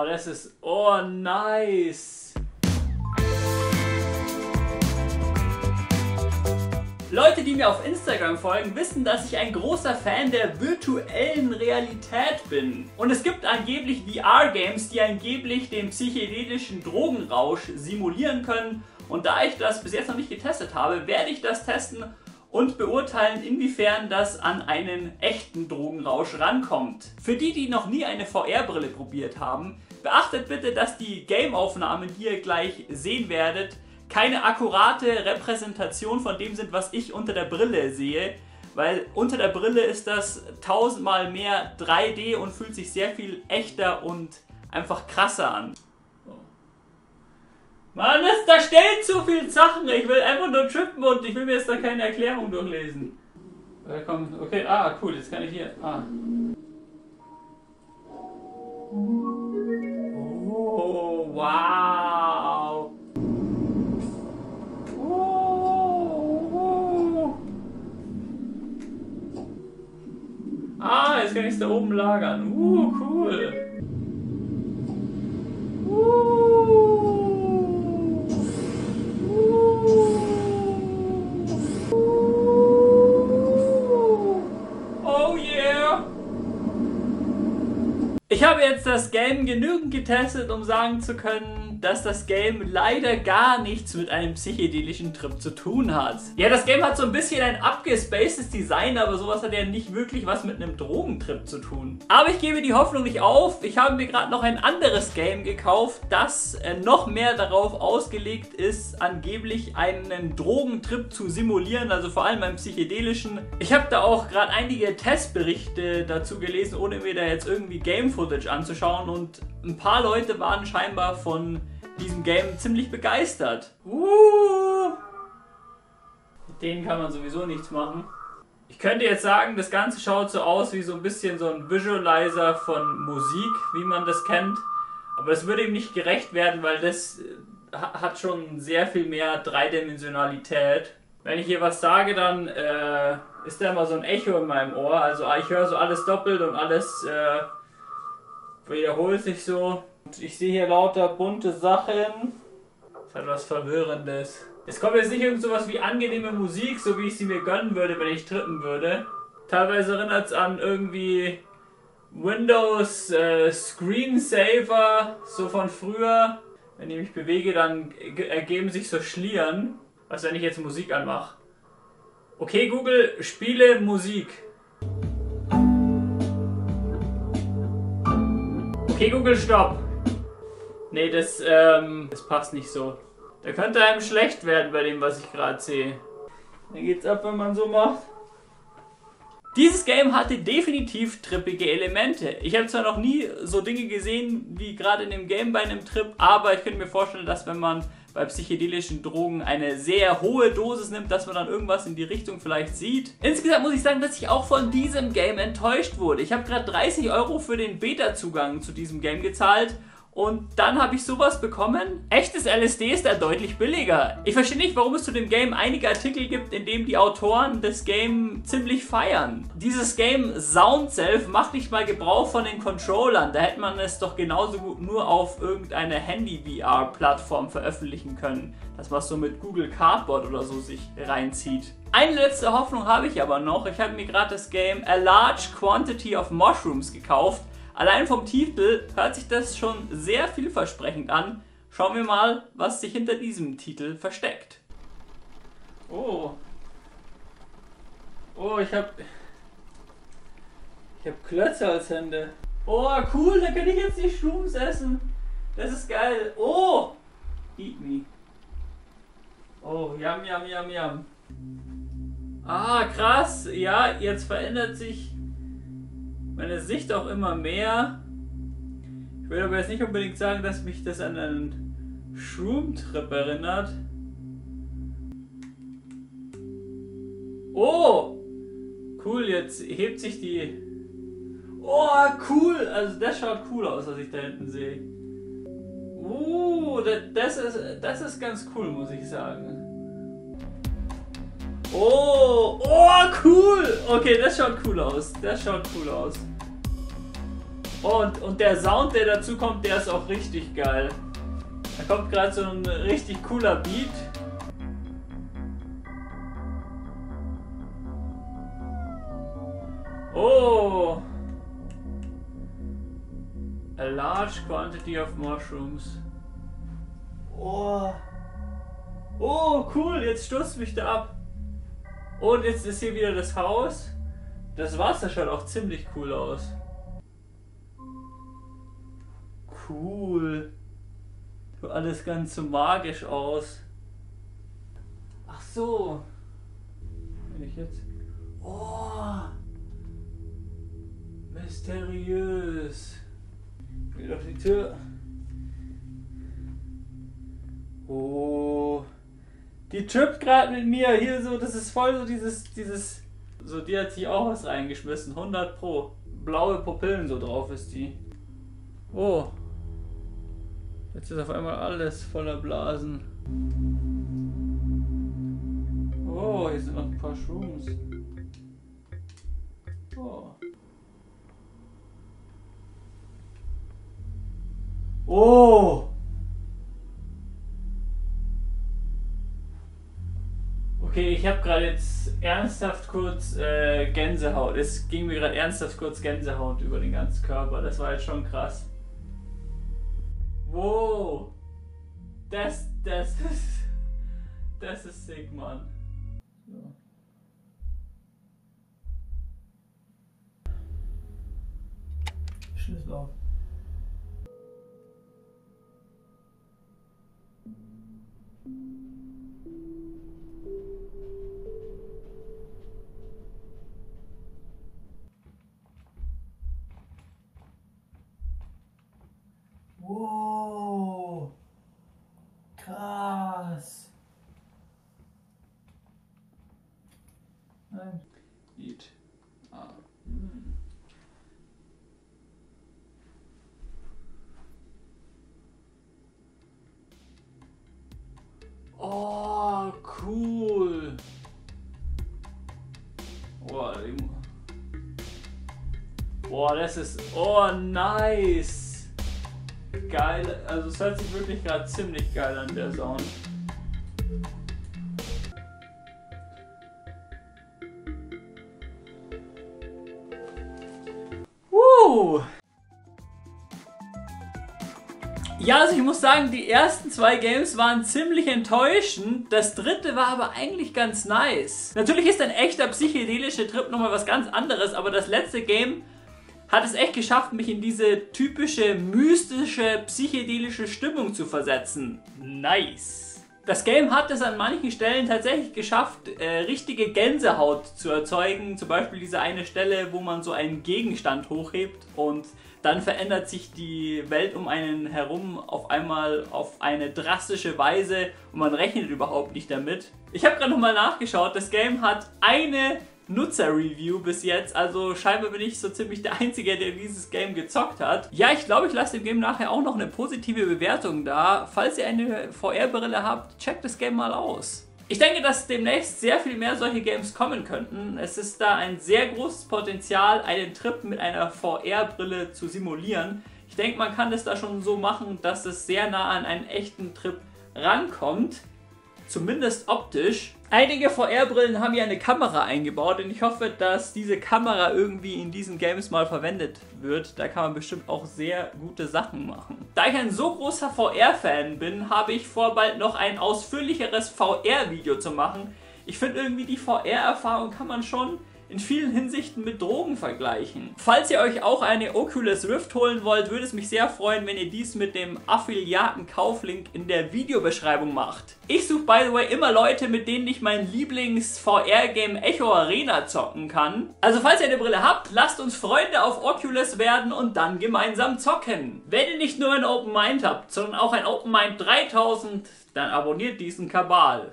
Oh, das ist. Oh, nice. Leute, die mir auf Instagram folgen, wissen, dass ich ein großer Fan der virtuellen Realität bin. Und es gibt angeblich VR-Games, die angeblich den psychedelischen Drogenrausch simulieren können. Und da ich das bis jetzt noch nicht getestet habe, werde ich das testen und beurteilen, inwiefern das an einen echten Drogenrausch rankommt. Für die, die noch nie eine VR-Brille probiert haben, beachtet bitte, dass die Game-Aufnahmen, die ihr gleich sehen werdet, keine akkurate Repräsentation von dem sind, was ich unter der Brille sehe. Weil unter der Brille ist das tausendmal mehr 3D und fühlt sich sehr viel echter und einfach krasser an. Mann, das, da stellen zu viele Sachen. Ich will einfach nur trippen und ich will mir jetzt da keine Erklärung durchlesen. Äh, komm, okay, ah, cool, jetzt kann ich hier. Ah. Oh, wow. Oh. Ah, jetzt kann ich es da oben lagern. Uh, cool. Habe jetzt das Game genügend getestet, um sagen zu können, dass das Game leider gar nichts mit einem psychedelischen Trip zu tun hat. Ja, das Game hat so ein bisschen ein abgespacedes Design, aber sowas hat ja nicht wirklich was mit einem Drogentrip zu tun. Aber ich gebe die Hoffnung nicht auf. Ich habe mir gerade noch ein anderes Game gekauft, das äh, noch mehr darauf ausgelegt ist, angeblich einen Drogentrip zu simulieren, also vor allem einen psychedelischen. Ich habe da auch gerade einige Testberichte dazu gelesen, ohne mir da jetzt irgendwie Game Footage anzuschauen und ein paar Leute waren scheinbar von diesem Game ziemlich begeistert. Uh, mit denen kann man sowieso nichts machen. Ich könnte jetzt sagen, das Ganze schaut so aus wie so ein bisschen so ein Visualizer von Musik, wie man das kennt. Aber es würde ihm nicht gerecht werden, weil das äh, hat schon sehr viel mehr Dreidimensionalität. Wenn ich hier was sage, dann äh, ist da immer so ein Echo in meinem Ohr. Also ich höre so alles doppelt und alles äh, wiederholt sich so. Und ich sehe hier lauter bunte Sachen. Das hat was Verwirrendes. Es kommt jetzt nicht irgend sowas wie angenehme Musik, so wie ich sie mir gönnen würde, wenn ich trippen würde. Teilweise erinnert es an irgendwie Windows äh, Screensaver, so von früher. Wenn ich mich bewege, dann ergeben sich so Schlieren. Was, wenn ich jetzt Musik anmache? Okay, Google, spiele Musik. Okay, Google, stopp. Nee, das, ähm, das passt nicht so. Da könnte einem schlecht werden bei dem, was ich gerade sehe. Dann geht's ab, wenn man so macht. Dieses Game hatte definitiv trippige Elemente. Ich habe zwar noch nie so Dinge gesehen wie gerade in dem Game bei einem Trip, aber ich könnte mir vorstellen, dass wenn man bei psychedelischen Drogen eine sehr hohe Dosis nimmt, dass man dann irgendwas in die Richtung vielleicht sieht. Insgesamt muss ich sagen, dass ich auch von diesem Game enttäuscht wurde. Ich habe gerade 30 Euro für den Beta-Zugang zu diesem Game gezahlt und dann habe ich sowas bekommen. Echtes LSD ist da deutlich billiger. Ich verstehe nicht, warum es zu dem Game einige Artikel gibt, in dem die Autoren das Game ziemlich feiern. Dieses Game Soundself macht nicht mal Gebrauch von den Controllern. Da hätte man es doch genauso gut nur auf irgendeine Handy-VR-Plattform veröffentlichen können. Das was so mit Google Cardboard oder so sich reinzieht. Eine letzte Hoffnung habe ich aber noch. Ich habe mir gerade das Game A Large Quantity of Mushrooms gekauft. Allein vom Titel hört sich das schon sehr vielversprechend an. Schauen wir mal, was sich hinter diesem Titel versteckt. Oh. Oh, ich hab. Ich hab Klötze als Hände. Oh, cool, da kann ich jetzt die Shrooms essen. Das ist geil. Oh! Eat me. Oh, yum, yum, yum, yum. Ah, krass. Ja, jetzt verändert sich meine Sicht auch immer mehr. Ich würde aber jetzt nicht unbedingt sagen, dass mich das an einen Shroom-Trip erinnert. Oh! Cool, jetzt hebt sich die... Oh, cool! Also das schaut cool aus, was ich da hinten sehe. Uh, das ist, das ist ganz cool, muss ich sagen. Oh, oh, cool. Okay, das schaut cool aus. Das schaut cool aus. Und, und der Sound, der dazu kommt, der ist auch richtig geil. Da kommt gerade so ein richtig cooler Beat. Oh! A large quantity of mushrooms. Oh! Oh, cool, jetzt stoßt mich da ab. Und jetzt ist hier wieder das Haus. Das Wasser schaut auch ziemlich cool aus. Cool. Sieht alles ganz so magisch aus. Ach so. Wenn ich jetzt. Oh. Mysteriös. Geht auf die Tür. Oh. Die trippt gerade mit mir hier so, das ist voll so dieses, dieses, so die hat sich auch was reingeschmissen, 100 pro. Blaue Pupillen so drauf ist die. Oh. Jetzt ist auf einmal alles voller Blasen. Oh, hier sind noch ein paar Shrooms. Oh. Oh! Ich habe gerade jetzt ernsthaft kurz äh, Gänsehaut. Es ging mir gerade ernsthaft kurz Gänsehaut über den ganzen Körper. Das war jetzt schon krass. Wow! Das, das ist. Das ist sick, Mann. So. Schlüssel auf. Boah, das ist. Oh, nice geil, also es hört sich wirklich gerade ziemlich geil an, der Sound. Uh. Ja, also ich muss sagen, die ersten zwei Games waren ziemlich enttäuschend. Das dritte war aber eigentlich ganz nice. Natürlich ist ein echter psychedelischer Trip nochmal was ganz anderes, aber das letzte Game hat es echt geschafft, mich in diese typische mystische, psychedelische Stimmung zu versetzen. Nice. Das Game hat es an manchen Stellen tatsächlich geschafft, äh, richtige Gänsehaut zu erzeugen. Zum Beispiel diese eine Stelle, wo man so einen Gegenstand hochhebt und dann verändert sich die Welt um einen herum auf einmal auf eine drastische Weise und man rechnet überhaupt nicht damit. Ich habe gerade nochmal nachgeschaut, das Game hat eine Nutzer-Review bis jetzt. Also scheinbar bin ich so ziemlich der Einzige, der dieses Game gezockt hat. Ja, ich glaube, ich lasse dem Game nachher auch noch eine positive Bewertung da. Falls ihr eine VR-Brille habt, checkt das Game mal aus. Ich denke, dass demnächst sehr viel mehr solche Games kommen könnten. Es ist da ein sehr großes Potenzial, einen Trip mit einer VR-Brille zu simulieren. Ich denke, man kann das da schon so machen, dass es sehr nah an einen echten Trip rankommt zumindest optisch. Einige VR-Brillen haben ja eine Kamera eingebaut und ich hoffe, dass diese Kamera irgendwie in diesen Games mal verwendet wird. Da kann man bestimmt auch sehr gute Sachen machen. Da ich ein so großer VR-Fan bin, habe ich vor, bald noch ein ausführlicheres VR-Video zu machen. Ich finde irgendwie die VR-Erfahrung kann man schon in vielen Hinsichten mit Drogen vergleichen. Falls ihr euch auch eine Oculus Rift holen wollt, würde es mich sehr freuen, wenn ihr dies mit dem Affiliaten-Kauflink in der Videobeschreibung macht. Ich suche by the way immer Leute, mit denen ich mein Lieblings-VR-Game Echo Arena zocken kann. Also falls ihr eine Brille habt, lasst uns Freunde auf Oculus werden und dann gemeinsam zocken. Wenn ihr nicht nur ein Open Mind habt, sondern auch ein Open Mind 3000, dann abonniert diesen Kabal.